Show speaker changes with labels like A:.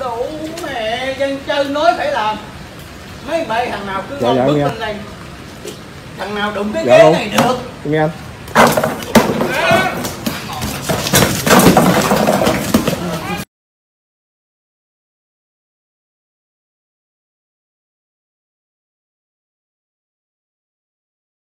A: đủ mẹ dân chơi nói phải làm. Mấy bậy thằng nào cứ
B: Dạ,
A: ngon
B: dạ,
A: bước lên đây. Thằng nào đụng cái
B: Dạ
A: ghế này được.
B: Nghe anh.